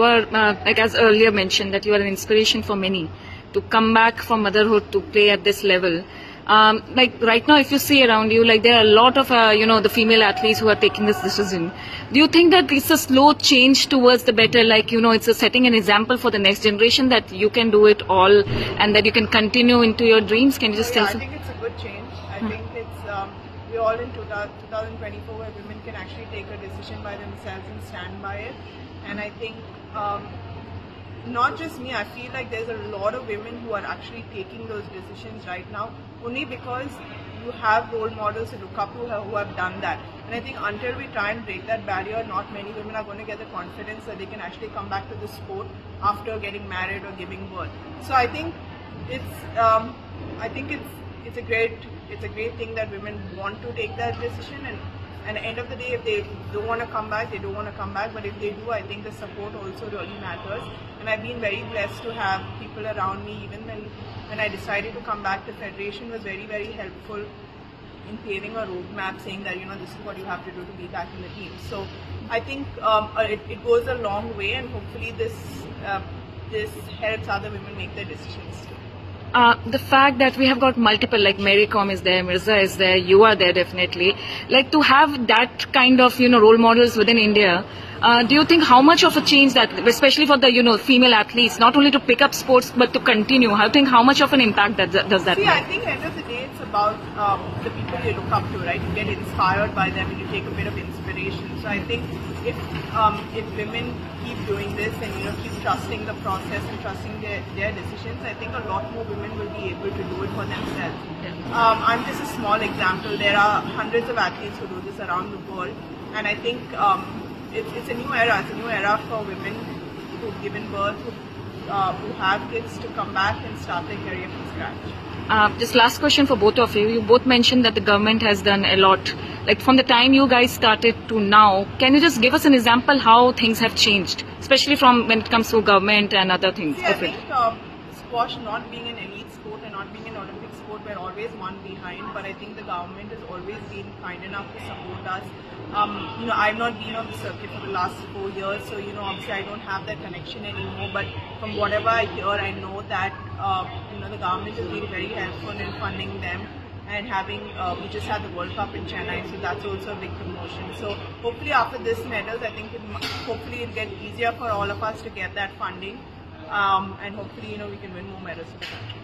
you are, uh, like as earlier mentioned, that you are an inspiration for many to come back from motherhood to play at this level. Um, like right now, if you see around you, like there are a lot of, uh, you know, the female athletes who are taking this decision. Do you think that it's a slow change towards the better? Like, you know, it's a setting an example for the next generation that you can do it all and that you can continue into your dreams? Can you just yeah, tell I think it's a good change. I think it's um, we're all in 2024 where women can actually take a decision by themselves and stand by it. And I think um, not just me, I feel like there's a lot of women who are actually taking those decisions right now only because you have role models to look up to who have, done that. And I think until we try and break that barrier, not many women are going to get the confidence that they can actually come back to the sport after getting married or giving birth. So I think it's um, I think it's it's a great it's a great thing that women want to take that decision and and at the end of the day if they don't want to come back they don't want to come back. But if they do I think the support also really matters. And I've been very blessed to have people around me. Even when when I decided to come back the federation was very very helpful in paving a roadmap saying that you know this is what you have to do to be back in the team. So I think um, uh, it, it goes a long way and hopefully this uh, this helps other women make their decisions too. Uh, the fact that we have got multiple, like Mary Kom is there, Mirza is there, you are there definitely. Like to have that kind of, you know, role models within India, uh, do you think how much of a change that, especially for the, you know, female athletes, not only to pick up sports but to continue, I think how much of an impact that, does that See, make? I think the end of the day, it's about um, the people you look up to, right? You get inspired by them and you take a bit of inspiration. So I think if um, if women keep doing this and you know keep trusting the process and trusting their, their decisions, I think a lot more women will be able to do it for themselves. Um, I'm just a small example. There are hundreds of athletes who do this around the world, and I think um, it, it's a new era. It's a new era for women who've given birth, who, uh, who have kids, to come back and start their career from scratch. Uh, just last question for both of you. You both mentioned that the government has done a lot. Like from the time you guys started to now, can you just give us an example how things have changed, especially from when it comes to government and other things? See, Squash not being an elite sport and not being an Olympic sport, we're always one behind. But I think the government has always been kind enough to support us. Um, you know, I've not been on the circuit for the last four years, so you know, obviously I don't have that connection anymore. But from whatever I hear, I know that uh, you know the government has been very helpful in funding them and having uh, we just had the World Cup in Chennai, so that's also a big promotion. So hopefully after this medals, I think it, hopefully it'll get easier for all of us to get that funding, um, and hopefully you know we can win more medals for the country.